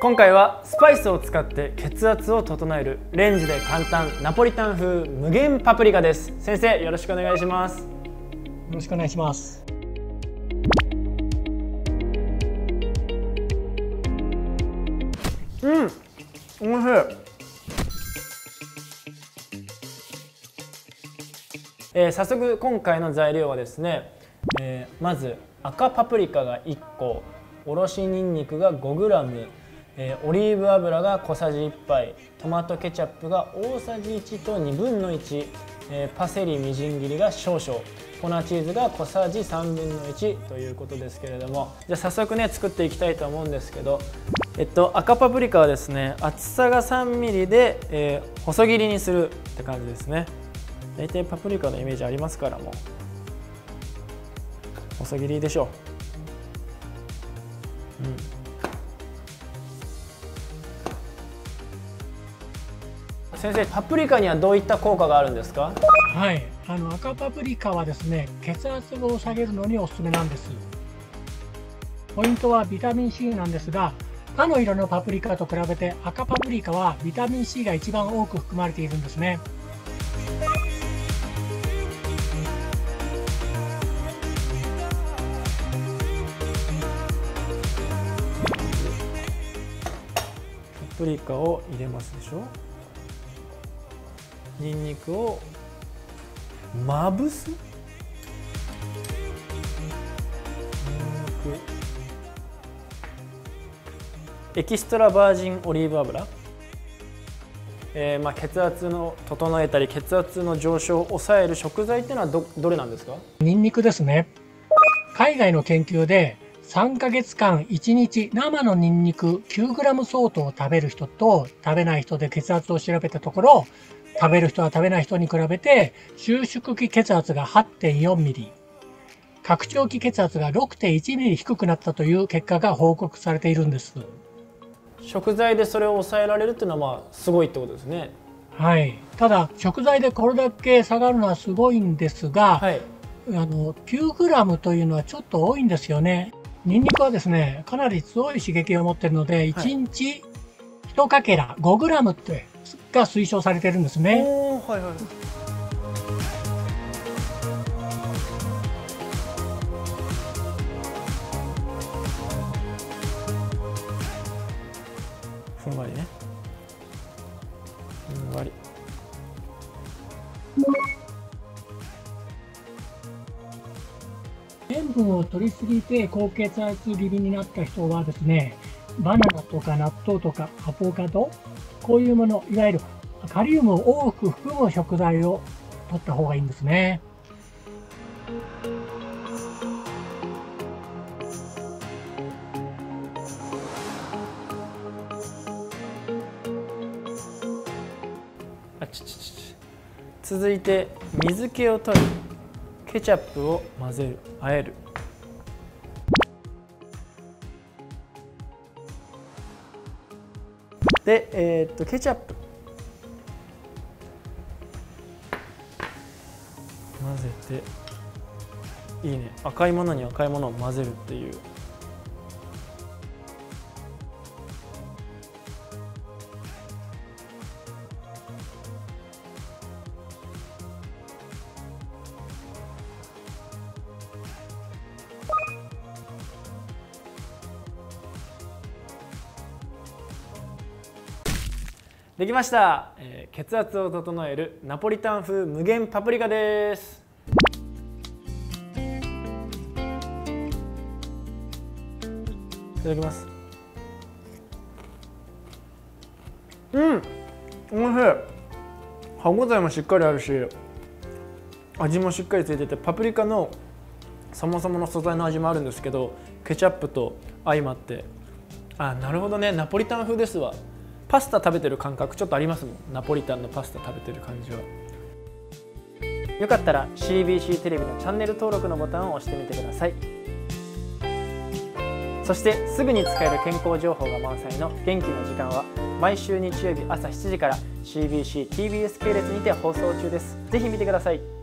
今回はスパイスを使って血圧を整えるレンジで簡単ナポリタン風無限パプリカです。先生よろしくお願いします。よろしくお願いします。うんおいしい。えー、早速今回の材料はですね、えー、まず赤パプリカが1個おろしにんにくが 5g、えー、オリーブ油が小さじ1杯トマトケチャップが大さじ1と2分の1、えー、パセリみじん切りが少々粉チーズが小さじ3分の1ということですけれどもじゃあ早速ね作っていきたいと思うんですけど、えっと、赤パプリカはですね厚さが 3mm で、えー、細切りにするって感じですね。大体パプリカのイメージありますからもう。細切りでしょう、うん、先生パプリカにはどういった効果があるんですか？はい。あの赤パプリカはですね血圧を下げるのにおすすめなんです。ポイントはビタミン C なんですが他の色のパプリカと比べて赤パプリカはビタミン C が一番多く含まれているんですね。プリカを入れますでしょ？にんにくをまぶす？エキストラバージンオリーブ油、えー、まあ血圧の整えたり血圧の上昇を抑える食材っていうのはどどれなんですか？にんにくですね。海外の研究で3ヶ月間1日生のニンニク 9g 相当を食べる人と食べない人で血圧を調べたところ食べる人は食べない人に比べて収縮期血圧が 8.4mm 拡張期血圧が 6.1mm 低くなったという結果が報告されているんです。食材でそれを抑えられるっていうのはまあすごいってことですね。はい。ただ食材でこれだけ下がるのはすごいんですが、はい、あの 9g というのはちょっと多いんですよね。ニンニクはですね、かなり強い刺激を持っているので、1日1かけら 5g ってが推奨されてるんですね。はいはいふんわりね。ふんわり。塩分を取りすぎて高血圧気味になった人はですね、バナナとか納豆とかアボカド、こういうもの、いわゆるカリウムを多く含む食材を取った方がいいんですね。続いて水気を取る。ケチャップを混ぜる。あえる。で、えー、っとケチャップ。混ぜて。いいね。赤いものに赤いものを混ぜるっていう。できました、えー、血圧を整えるナポリタン風無限パプリカです。いただきます。うんおいしい。歯ごたえもしっかりあるし味もしっかりついててパプリカのそもそもの素材の味もあるんですけどケチャップと相まって。あなるほどね。ナポリタン風ですわ。パスタ食べてる感覚ちょっとありますもん。ナポリタンのパスタ食べてる感じは。よかったら CBC テレビのチャンネル登録のボタンを押してみてください。そしてすぐに使える健康情報が満載の元気の時間は毎週日曜日朝7時から CBC TBS 系列にて放送中です。ぜひ見てください。